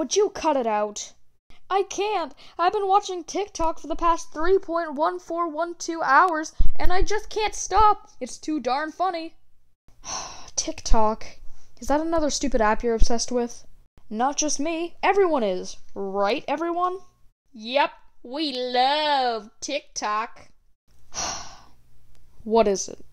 would you cut it out? I can't. I've been watching TikTok for the past 3.1412 hours and I just can't stop. It's too darn funny. TikTok. Is that another stupid app you're obsessed with? Not just me, everyone is. Right, everyone? Yep, we love TikTok. what is it?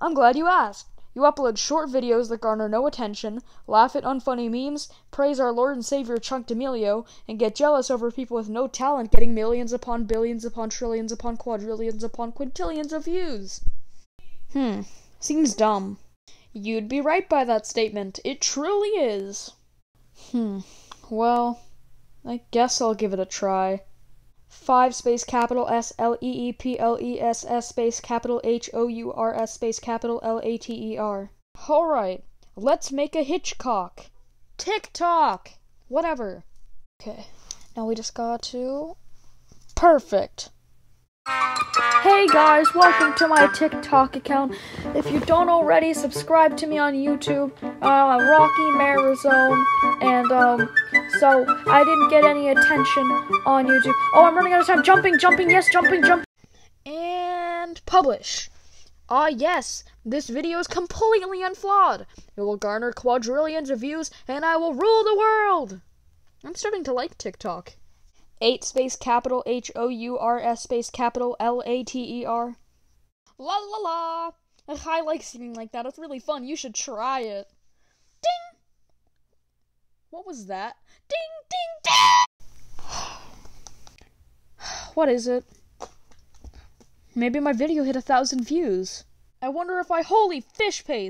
I'm glad you asked. You upload short videos that garner no attention, laugh at unfunny memes, praise our Lord and Savior Chunk D'Amelio, and get jealous over people with no talent getting millions upon billions upon trillions upon quadrillions upon quintillions of views. Hmm, seems dumb. You'd be right by that statement. It truly is. Hmm, well, I guess I'll give it a try. 5 space capital S L E E P L E S S space capital H O U R S space capital L A T E R. Alright, let's make a Hitchcock. TikTok! Whatever. Okay, now we just got to. Perfect! Hey guys, welcome to my TikTok account. If you don't already, subscribe to me on YouTube, uh, Rocky Marizone, and um, so I didn't get any attention on YouTube. Oh, I'm running out of time. Jumping, jumping, yes, jumping, jumping. And publish. Ah, yes, this video is completely unflawed. It will garner quadrillions of views, and I will rule the world. I'm starting to like TikTok. 8 space capital H O U R S space capital L A T E R. La la la. I like singing like that. It's really fun. You should try it. Ding! What was that? Ding, ding, ding! what is it? Maybe my video hit a thousand views. I wonder if I. Holy fish paste!